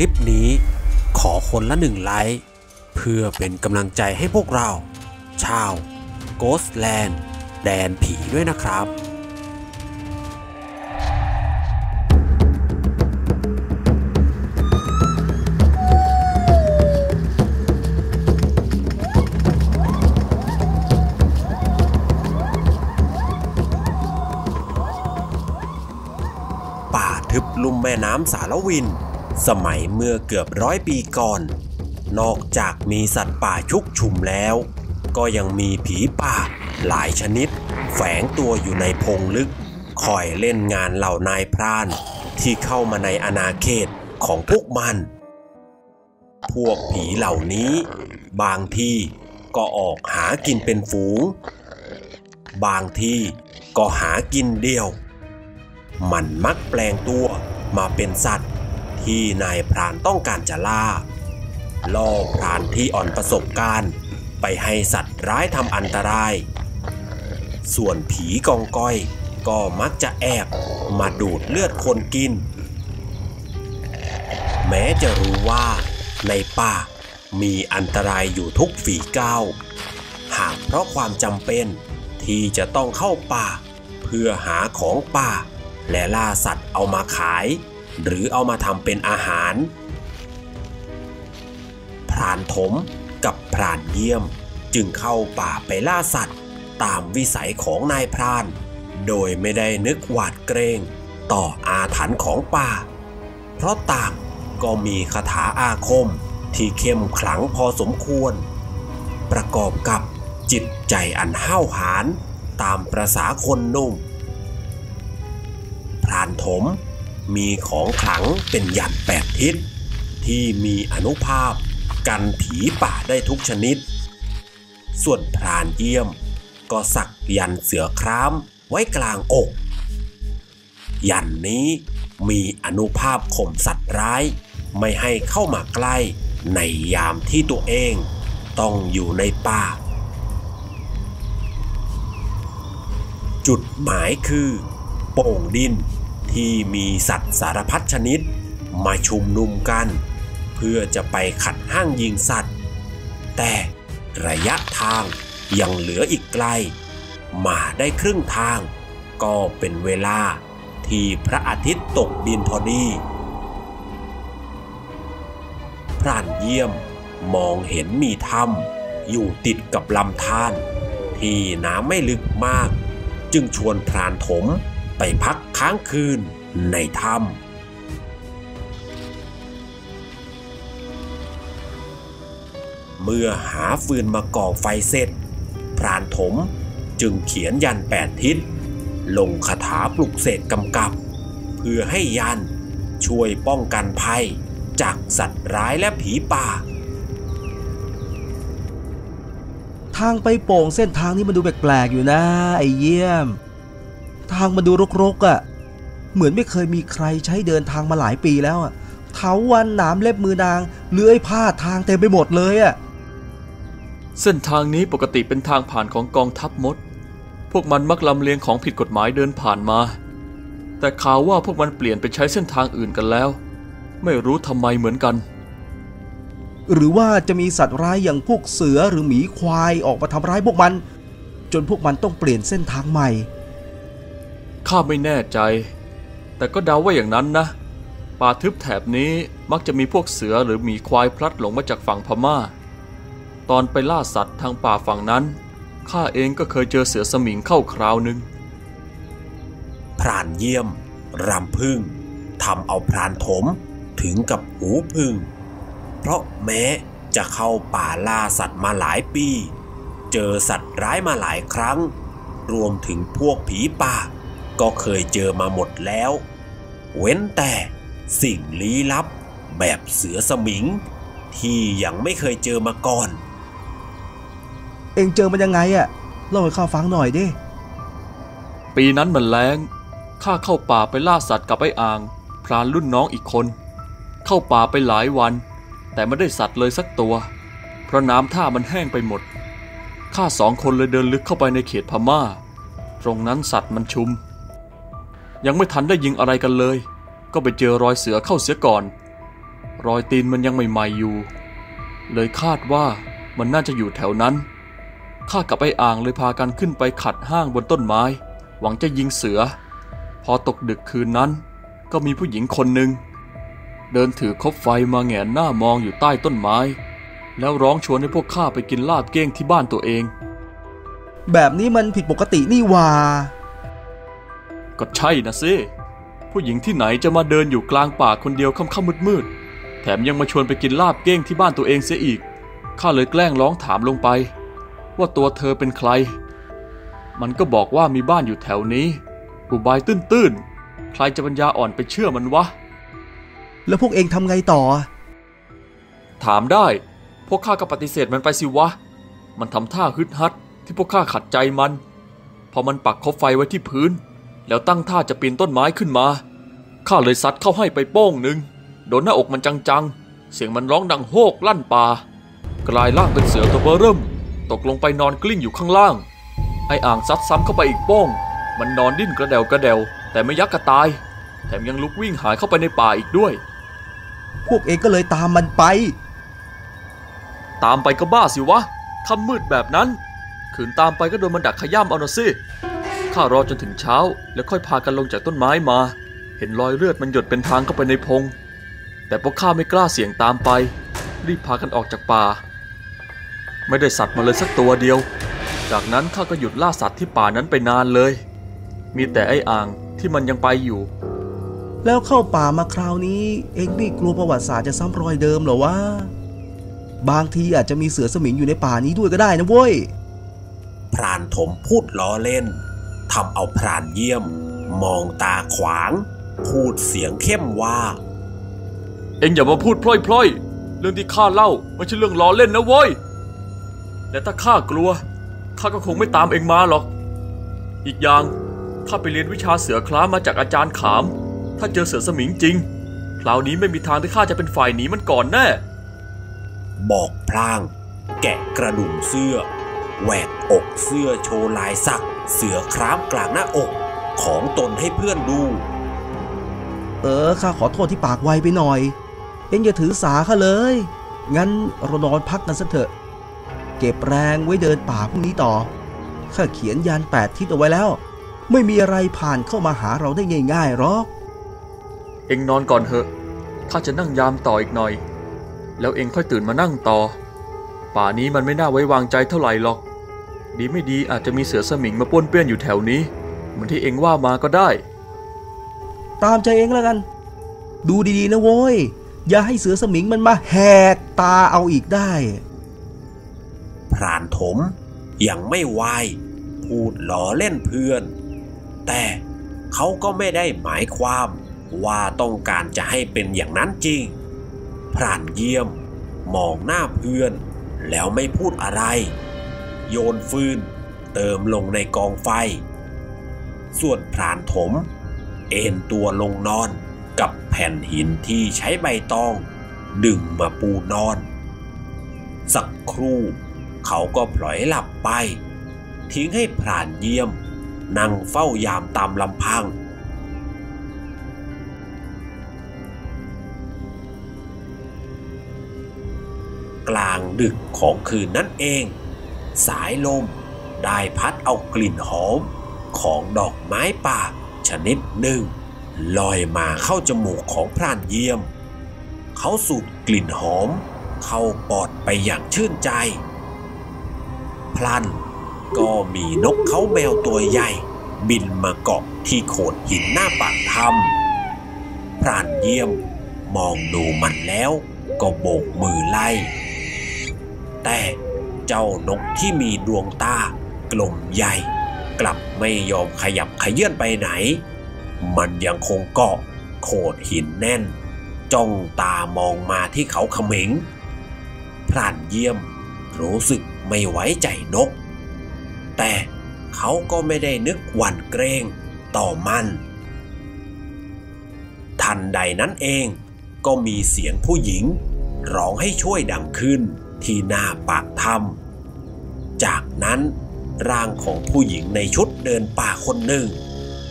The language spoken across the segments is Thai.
ลิปนี้ ขอคนละหนึ่งไลค์ เพื่อเป็นกำลังใจให้พวกเรา ชาว Ghostland แดนผีด้วยนะครับป่าทึบลุ่มแม่น้ำสารวิน สมัยเมื่อเกือบร้อยปีก่อน นอกจากมีสัตว์ป่าชุกชุมแล้ว ก็ยังมีผีป่าหลายชนิด แฝงตัวอยู่ในพงลึก คอยเล่นงานเหล่านายพราน ที่เข้ามาในอาณาเขตของพวกมัน พวกผีเหล่านี้ บางที่ก็ออกหากินเป็นฝูง บางที่ก็หากินเดียว มันมักแปลงตัวมาเป็นสัตว์ ที่นายพรานต้องการจะล่า ล่อพรานที่อ่อนประสบการณ์ ไปให้สัตว์ร้ายทำอันตราย ส่วนผีกองก้อย ก็มักจะแอบมาดูดเลือดคนกิน แม้จะรู้ว่าในป่ามีอันตรายอยู่ทุกฝีก้าวหากเพราะความจำเป็นที่จะต้องเข้าป่า เพื่อหาของป่า และล่าสัตว์เอามาขาย หรือเอามาทำเป็นอาหาร พรานถมกับพรานเยี่ยมจึงเข้าป่าไปล่าสัตว์ ตามวิสัยของนายพราน โดยไม่ได้นึกหวาดเกรงต่ออาถรรพ์ของป่า เพราะต่างก็มีคาถาอาคมที่เข้มขลังพอสมควร ประกอบกับจิตใจอันห้าวหาญตามประษาคนนุ่มพรานถม มีของขลังเป็นยันแปดทิศ ที่มีอนุภาพกันผีป่าได้ทุกชนิด ส่วนพรานเยี่ยมก็สักยันเสือครามไว้กลางอก ยันนี้มีอนุภาพข่มสัตว์ร้าย ไม่ให้เข้ามาใกล้ในยามที่ตัวเองต้องอยู่ในป่า จุดหมายคือ โป่งดิน ที่มีสัตว์สารพัดชนิดมาชุมนุมกัน เพื่อจะไปขัดห้างยิงสัตว์ แต่ระยะทางยังเหลืออีกไกล มาได้ครึ่งทาง ก็เป็นเวลาที่พระอาทิตย์ตกดินพอดี พรานเยี่ยมมองเห็นมีถ้ำอยู่ติดกับลำธารที่น้ำไม่ลึกมาก จึงชวนพรานถม ไปพักค้างคืนในถ้ำเมื่อหาฟืนมาก่อไฟเสร็จ พรานถมจึงเขียนยันแปดทิศ ลงคาถาปลุกเสกกำกับ เพื่อให้ยันช่วยป้องกันภัยจากสัตว์ร้ายและผีป่า ทางไปโป่งเส้นทางนี้มันดูแปลกๆอยู่นะ ไอ้เยี่ยม ทางมันดูรกๆอะ่ะ เหมือนไม่เคยมีใครใช้เดินทางมาหลายปีแล้วอะ่ะเถาวันหนามเล็บมือนางเลื้อยผ้าทางเต็มไปหมดเลยอะ่ะเส้นทางนี้ปกติเป็นทางผ่านของกองทัพมด พวกมันมักลำเลียงของผิดกฎหมายเดินผ่านมา แต่ข่าวว่าพวกมันเปลี่ยนไปใช้เส้นทางอื่นกันแล้ว ไม่รู้ทำไมเหมือนกัน หรือว่าจะมีสัตว์ร้ายอย่างพวกเสือหรือหมีควายออกมาทำร้ายพวกมัน จนพวกมันต้องเปลี่ยนเส้นทางใหม่ ข้าไม่แน่ใจ แต่ก็เดาว่าอย่างนั้นนะ ป่าทึบแถบนี้มักจะมีพวกเสือหรือหมีควายพลัดหลงมาจากฝั่งพม่า ตอนไปล่าสัตว์ทางป่าฝั่งนั้น ข้าเองก็เคยเจอเสือสมิงเข้าคราวหนึ่งพรานเยี่ยม รำพึ่งทำเอาพรานถมถึงกับหูพึ่ง เพราะแม้จะเข้าป่าล่าสัตว์มาหลายปี เจอสัตว์ร้ายมาหลายครั้ง รวมถึงพวกผีป่า ก็เคยเจอมาหมดแล้ว เว้นแต่สิ่งลี้ลับแบบเสือสมิง ที่ยังไม่เคยเจอมาก่อน เองเจอมันยังไงอะ่ะเล่าให้ข้าฟังหน่อยดิ ปีนั้นมันแล้งข้าเข้าป่าไปล่าสัตว์กับไอ้อ่าง พรานรุ่นน้องอีกคน เข้าป่าไปหลายวัน แต่ไม่ได้สัตว์เลยสักตัว เพราะน้ำท่ามันแห้งไปหมดข้าสองคนเลยเดินลึกเข้าไปในเขตพม่า ตรงนั้นสัตว์มันชุม ยังไม่ทันได้ยิงอะไรกันเลย ก็ไปเจอรอยเสือเข้าเสียก่อน รอยตีนมันยังใหม่ๆอยู่ เลยคาดว่ามันน่าจะอยู่แถวนั้น ข้ากับไอ้อ่างเลยพากันขึ้นไปขัดห้างบนต้นไม้ หวังจะยิงเสือ พอตกดึกคืนนั้น ก็มีผู้หญิงคนหนึ่งเดินถือคบไฟมาแหงนหน้ามองอยู่ใต้ต้นไม้ แล้วร้องชวนให้พวกข้าไปกินลาบเก้งที่บ้านตัวเอง แบบนี้มันผิดปกตินี่ว่า ก็ใช่นะสิผู้หญิงที่ไหนจะมาเดินอยู่กลางป่าคนเดียวค่ำๆมืดๆแถมยังมาชวนไปกินลาบเก้งที่บ้านตัวเองเสียอีกข้าเลยแกล้งร้องถามลงไป ว่าตัวเธอเป็นใคร มันก็บอกว่ามีบ้านอยู่แถวนี้อุบายตื้นๆใครจะปัญญาอ่อนไปเชื่อมันวะ แล้วพวกเองทำไงต่อ ถามได้ พวกข้าก็ปฏิเสธมันไปสิวะ มันทำท่าฮึดฮัดที่พวกข้าขัดใจมัน พอมันปักคบไฟไว้ที่พื้น แล้วตั้งท่าจะปีนต้นไม้ขึ้นมา ข้าเลยซัดเข้าให้ไปโป้งหนึ่งโดนหน้าอกมันจังๆ เสียงมันร้องดังโฮกลั่นป่า กลายร่างเป็นเสือตัวเบอเริ่ม ตกลงไปนอนกลิ้งอยู่ข้างล่าง ไอ้อ่างซัดซ้ำเข้าไปอีกโป้ง มันนอนดิ้นกระเดวกระเดวแต่ไม่ยักกระตาย แถมยังลุกวิ่งหายเข้าไปในป่าอีกด้วย พวกเองก็เลยตามมันไป ตามไปก็บ้าสิวะค่ำมืดแบบนั้น ขืนตามไปก็โดนมันดักขย้ำเอานะสิ ข้ารอจนถึงเช้า แล้วค่อยพากันลงจากต้นไม้มา เห็นรอยเลือดมันหยดเป็นทางเข้าไปในพง แต่พวกข้าไม่กล้าเสี่ยงตามไป รีบพากันออกจากป่า ไม่ได้สัตว์มาเลยสักตัวเดียว จากนั้นข้าก็หยุดล่าสัตว์ที่ป่านั้นไปนานเลย มีแต่ไอ้อ่างที่มันยังไปอยู่ แล้วเข้าป่ามาคราวนี้ เองไม่กลัวประวัติศาสตร์จะซ้ำรอยเดิมเหรอวะ บางทีอาจจะมีเสือสมิงอยู่ในป่านี้ด้วยก็ได้นะเว้ยพรานถมพูดล้อเล่น ทำเอาพรานเยี่ยม มองตาขวาง พูดเสียงเข้มว่า เอ็งอย่ามาพูดพล่อยๆ เรื่องที่ข้าเล่าไม่ใช่เรื่องล้อเล่นนะเว้ยและถ้าข้ากลัวข้าก็คงไม่ตามเอ็งมาหรอก อีกอย่างข้าไปเรียนวิชาเสือคล้ามาจากอาจารย์ขาม ถ้าเจอเสือสมิงจริงคราวนี้ไม่มีทางที่ข้าจะเป็นฝ่ายหนีมันก่อนแน่ บอกพลาง แกะกระดุมเสื้อ แหวกอกเสื้อโชว์ลายสัก เสือครามกลางหน้าอกของตนให้เพื่อนดู เออข้าขอโทษที่ปากไวไปหน่อย เองอย่าถือสาข้าเลย งั้นเรานอนพักกันสักเถอะ เก็บแรงไว้เดินป่าพรุ่งนี้ต่อ ข้าเขียนยานแปดทิศเอาไว้แล้ว ไม่มีอะไรผ่านเข้ามาหาเราได้ง่ายๆหรอก เอ็งนอนก่อนเถอะข้าจะนั่งยามต่ออีกหน่อย แล้วเอ็งค่อยตื่นมานั่งต่อ ป่านี้มันไม่น่าไว้วางใจเท่าไหร่หรอก ดีไม่ดีอาจจะมีเสือสมิงมาป้วนเปี้ยนอยู่แถวนี้ เหมือนที่เอ็งว่ามาก็ได้ ตามใจเองแล้วกัน ดูดีๆนะโว้ย อย่าให้เสือสมิงมันมาแหกตาเอาอีกได้ พรานถมยังไม่วายพูดล้อเล่นเพื่อน แต่เขาก็ไม่ได้หมายความว่าต้องการจะให้เป็นอย่างนั้นจริง พรานเยี่ยม มองหน้าเพื่อน แล้วไม่พูดอะไร โยนฟืน เติมลงในกองไฟ ส่วนพรานถม เอนตัวลงนอนกับแผ่นหินที่ใช้ใบตอง ดึงมาปูนอน สักครู่เขาก็พลอยหลับไป ทิ้งให้พรานเยี่ยม นั่งเฝ้ายามตามลำพังกลางดึกของคืนนั้นเอง สายลมได้พัดเอากลิ่นหอม ของดอกไม้ป่า ชนิดหนึ่ง ลอยมาเข้าจมูกของพรานเยี่ยม เขาสูดกลิ่นหอม เข้าปอดไปอย่างชื่นใจ พลันก็มีนกเขาแมวตัวใหญ่ บินมาเกาะที่โขดหินหน้าปากถ้ำพรานเยี่ยมมองดูมันแล้วก็โบกมือไล่ แต่ เจ้านกที่มีดวงตากลมใหญ่ กลับไม่ยอมขยับขยื่นไปไหน มันยังคงเกาะโขดหินแน่น จ้องตามองมาที่เขาเขมงพรานเยี่ยมรู้สึกไม่ไว้ใจนก แต่เขาก็ไม่ได้นึกหวั่นเกรงต่อมัน ทันใดนั้นเองก็มีเสียงผู้หญิง ร้องให้ช่วยดังขึ้น ที่หน้าปากถ้ำจากนั้นร่างของผู้หญิงในชุดเดินป่าคนหนึ่ง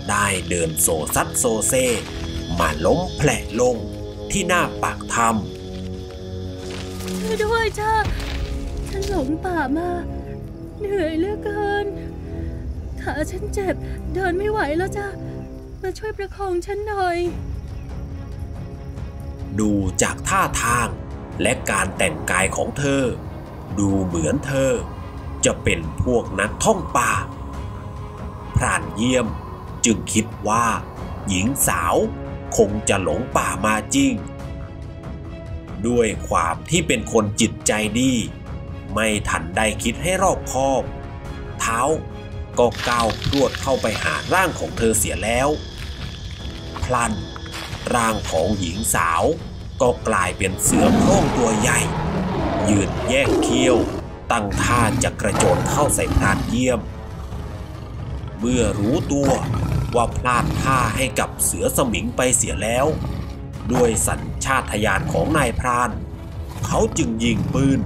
ได้เดินโซซัดโซเซ มาล้มแผลลงที่หน้าปากถ้ช่วยด้วยจ้าฉันหลงป่ามา เหนื่อยเหลือเกิน ขาฉันเจ็บ เดินไม่ไหวแล้วจ้ามาช่วยประคองฉันหน่อย ดูจากท่าทาง และการแต่งกายของเธอ ดูเหมือนเธอ จะเป็นพวกนักท่องป่า พรานเยี่ยมจึงคิดว่า หญิงสาวคงจะหลงป่ามาจริง ด้วยความที่เป็นคนจิตใจดี ไม่ทันได้คิดให้รอบคอบ เท้าก็ก้าวพรวดเข้าไปหาร่างของเธอเสียแล้ว พลันร่างของหญิงสาว ก็กลายเป็นเสือโคร่งตัวใหญ่ ยืนแยกเขี้ยว ตั้งท่าจะกระโจนเข้าใส่พรานเยี่ยม เมื่อรู้ตัวว่าพลาดท่าให้กับเสือสมิงไปเสียแล้ว ด้วยสัญชาตญาณของนายพราน เขาจึงยิงปืน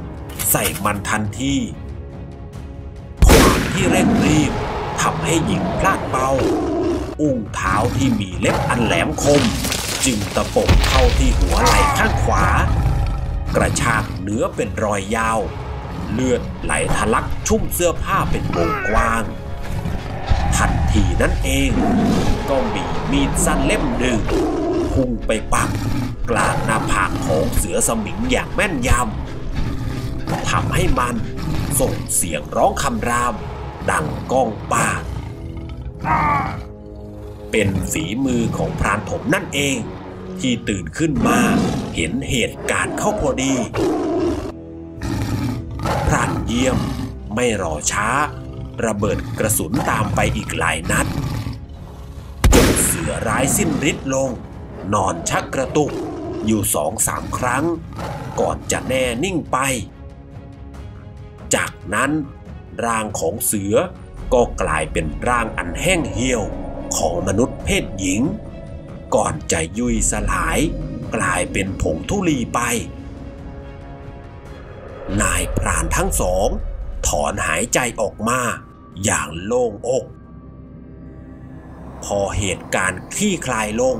ใส่มันทันทีความที่เร่งรีบทำให้หญิงพลาดเป้า อุ้งเท้าที่มีเล็บอันแหลมคม จึงตะปบเข้าที่หัวไหล่ข้างขวา กระชากเนื้อเป็นรอยยาว เลือดไหลทะลักชุ่มเสื้อผ้าเป็นวงกว้าง ทันทีนั้นเอง ก็มีมีดสั้นเล่มหนึ่งพุ่งไปปักกลางหน้าผากของเสือสมิงอย่างแม่นยำทำให้มันส่งเสียงร้องคำราม ดังก้องป่า เป็นฝีมือของพรานถมนั่นเอง ที่ตื่นขึ้นมาเห็นเหตุการณ์เข้าพอดี พรานเยี่ยมไม่รอช้า ระเบิดกระสุนตามไปอีกหลายนัดจนเสือร้ายสิ้นฤทธิ์ลง นอนชักกระตุกอยู่สองสามครั้ง ก่อนจะแน่นิ่งไป จากนั้นร่างของเสือก็กลายเป็นร่างอันแห้งเหี่ยว ของมนุษย์เพศหญิง ก่อนจะยุ่ยสลายกลายเป็นผงธุลีไป นายพรานทั้งสอง ถอนหายใจออกมาอย่างโล่งอก พอเหตุการณ์คลี่คลายลง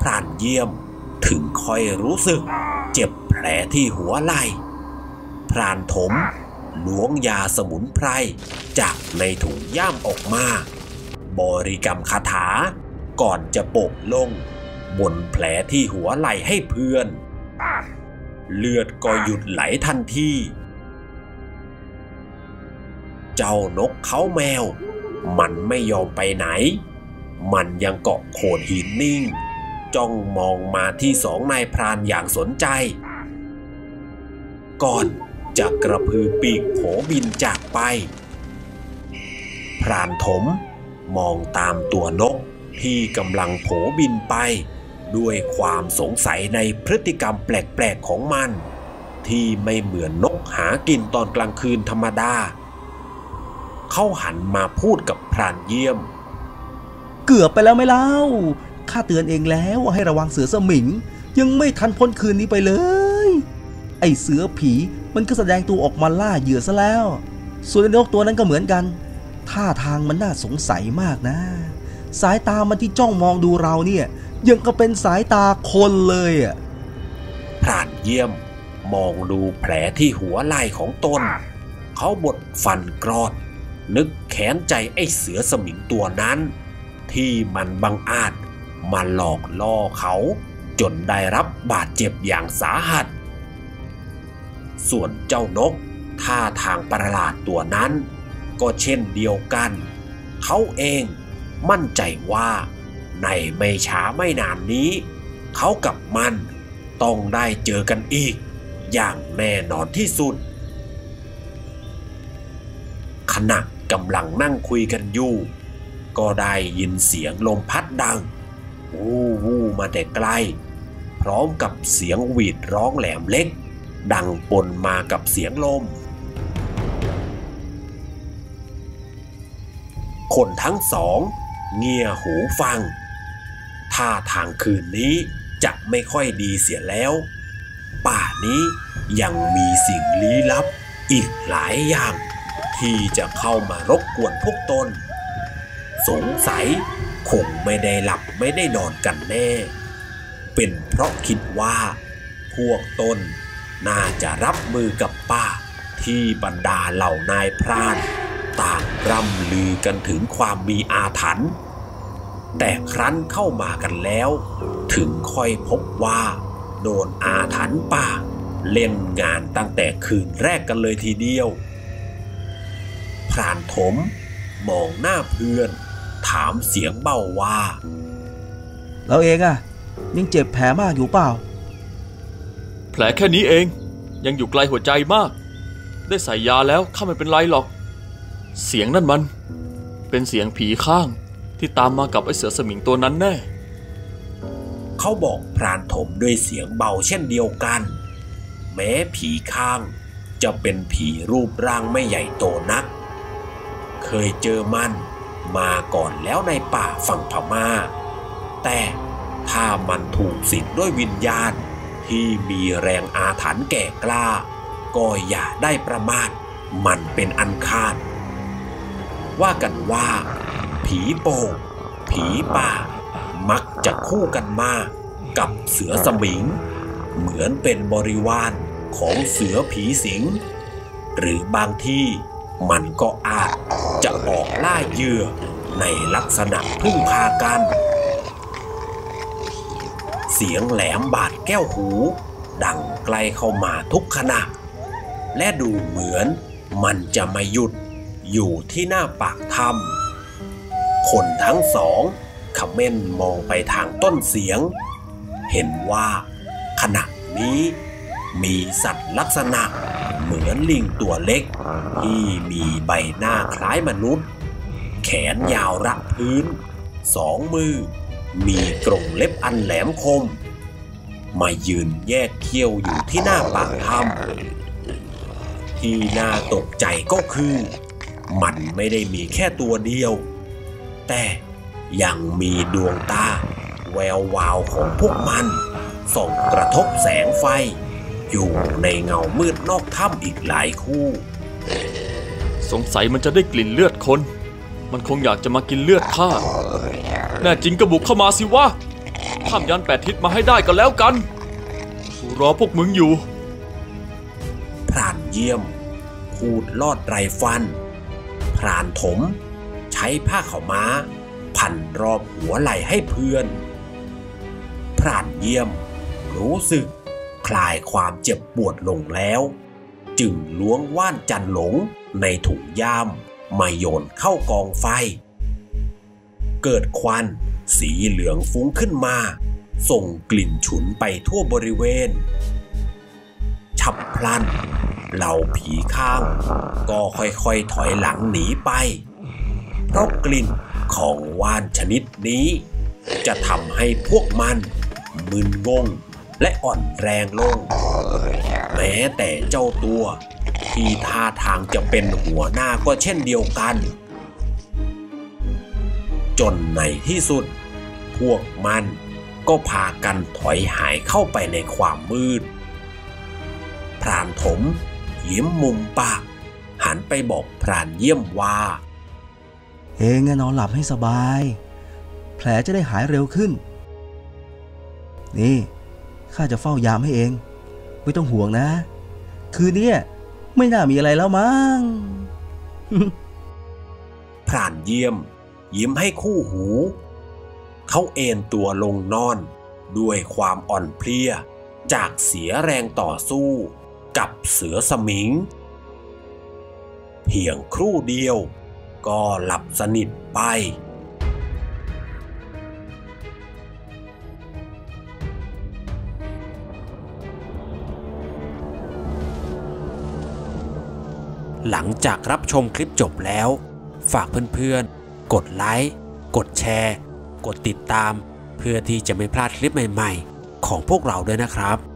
พรานเยี่ยมถึงค่อยรู้สึกเจ็บแผลที่หัวไหล่ พรานถมล้วงยาสมุนไพรจากในถุงย่ามออกมา บริกรรมคาถา ก่อนจะโปกลง บนแผลที่หัวไหล่ให้เพื่อน เลือดก็หยุดไหลทันที เจ้านกเขาแมว มันไม่ยอมไปไหน มันยังเกาะโขดหินนิ่ง จ้องมองมาที่สองนายพรานอย่างสนใจ ก่อนจะกระพือปีกโผบินจากไป พรานถม มองตามตัวนกที่กำลังโผบินไป ด้วยความสงสัยในพฤติกรรมแปลกๆของมัน ที่ไม่เหมือนนกหากินตอนกลางคืนธรรมดา เขาหันมาพูดกับพรานเยี่ยม เกือบไปแล้วไม่เล่าข้าเตือนเองแล้วว่าให้ระวังเสือสมิง ยังไม่ทันพ้นคืนนี้ไปเลย ไอเสือผีมันก็แสดงตัวออกมาล่าเหยื่อซะแล้ว ส่วนนกตัวนั้นก็เหมือนกัน ท่าทางมันน่าสงสัยมากนะ สายตามันที่จ้องมองดูเราเนี่ยยังก็เป็นสายตาคนเลยอะพรานเยี่ยมมองดูแผลที่หัวไหล่ของตน เขาบดฟันกรอด นึกแค้นใจไอ้เสือสมิงตัวนั้น ที่มันบังอาจมาหลอกล่อเขา จนได้รับบาดเจ็บอย่างสาหัส ส่วนเจ้านกท่าทางประหลาดตัวนั้น ก็เช่นเดียวกัน เขาเองมั่นใจว่า ในไม่ช้าไม่นานนี้ เขากับมันต้องได้เจอกันอีก อย่างแน่นอนที่สุด ขณะกำลังนั่งคุยกันอยู่ ก็ได้ยินเสียงลมพัดดัง วู้วู้มาแต่ไกล พร้อมกับเสียงหวีดร้องแหลมเล็ก ดังปนมากับเสียงลม คนทั้งสอง เงียหูฟังท่าทางคืนนี้จะไม่ค่อยดีเสียแล้ว ป่านี้ยังมีสิ่งลี้ลับอีกหลายอย่าง ที่จะเข้ามารบกวนพวกตน สงสัยคงไม่ได้หลับไม่ได้นอนกันแน่ เป็นเพราะคิดว่า พวกตนน่าจะรับมือกับป้าที่บรรดาเหล่านายพราน ต่างร่ำลือกันถึงความมีอาถรรพ์แต่ครั้นเข้ามากันแล้ว ถึงค่อยพบว่าโดนอาถรรพ์ป่า เล่นงานตั้งแต่คืนแรกกันเลยทีเดียว พรานถมมองหน้าเพื่อน ถามเสียงเบาว่าแล้วเองอะยังเจ็บแผลมากอยู่เปล่า แผลแค่นี้เอง ยังอยู่ไกลหัวใจมาก ได้ใส่ยาแล้วข้าไม่เป็นไรหรอก เสียงนั่นมัน เป็นเสียงผีข้างที่ตามมากับไอ้เสือสมิงตัวนั้นแน่ เขาบอกพรานถมด้วยเสียงเบาเช่นเดียวกัน แม้ผีข้างจะเป็นผีรูปร่างไม่ใหญ่โตนัก เคยเจอมันมาก่อนแล้วในป่าฝั่งพม่า แต่ถ้ามันถูกสิงด้วยวิญญาณที่มีแรงอาถรรพ์แก่กล้า ก็อย่าได้ประมาทมันเป็นอันขาด ว่ากันว่า ผีโป่งผีป่า มักจะคู่กันมากับเสือสมิง เหมือนเป็นบริวารของเสือผีสิง หรือบางที่มันก็อาจจะออกล่าเหยื่อในลักษณะพึ่งพากัน เสียงแหลมบาดแก้วหู ดังไกลเข้ามาทุกขณะ และดูเหมือนมันจะไม่หยุด อยู่ที่หน้าปากถ้ำคนทั้งสองขม้นมองไปทางต้นเสียง เห็นว่า ขณะนี้ มีสัตว์ลักษณะ เหมือนลิงตัวเล็ก ที่มีใบหน้าคล้ายมนุษย์ แขนยาวระพื้น สองมือ มีกรงเล็บอันแหลมคม มายืนแยกเขี้ยวอยู่ที่หน้าปากถ้ำที่น่าตกใจก็คือ มันไม่ได้มีแค่ตัวเดียว แต่ยังมีดวงตา แวววาวของพวกมัน ส่องกระทบแสงไฟ อยู่ในเงามืดนอกถ้ำอีกหลายคู่ สงสัยมันจะได้กลิ่นเลือดคน มันคงอยากจะมากินเลือดข้าแน่จริงก็บุกเข้ามาสิวะข้ามยันแปดทิศมาให้ได้ก็แล้วกันกูรอพวกมึงอยู่พรานเยี่ยมพูดลอดไรฟัน พรานถม ใช้ผ้าขาวม้า พันรอบหัวไหล่ให้เพื่อน พรานเยี่ยม รู้สึก คลายความเจ็บปวดลงแล้ว จึงล้วงว่านจันหลงในถุงย่ามมาโยนเข้ากองไฟ เกิดควัน สีเหลืองฟุ้งขึ้นมา ส่งกลิ่นฉุนไปทั่วบริเวณ ฉับพลัน เหล่าผีข้าง ก็ค่อยๆถอยหลังหนีไป เพราะกลิ่นของว่านชนิดนี้ จะทำให้พวกมันมึนงงและอ่อนแรงลง แม้แต่เจ้าตัวที่ท่าทางจะเป็นหัวหน้าก็เช่นเดียวกัน จนในที่สุด พวกมันก็พากันถอยหายเข้าไปในความมืด พรานถม ยิ้มมุมปาก หันไปบอกพรานเยี่ยมว่า เองอะนอนหลับให้สบาย แผลจะได้หายเร็วขึ้น นี่ข้าจะเฝ้ายามให้เอง ไม่ต้องห่วงนะ คืนนี้ไม่น่ามีอะไรแล้วมั้งพรานเยี่ยม ยิ้มให้คู่หู เขาเอนตัวลงนอน ด้วยความอ่อนเพลีย จากเสียแรงต่อสู้ กับเสือสมิง เพียงครู่เดียวก็หลับสนิทไป หลังจากรับชมคลิปจบแล้ว ฝากเพื่อนๆ กดไลค์ กดแชร์ กดติดตาม เพื่อที่จะไม่พลาดคลิปใหม่ๆ ของพวกเราด้วยนะครับ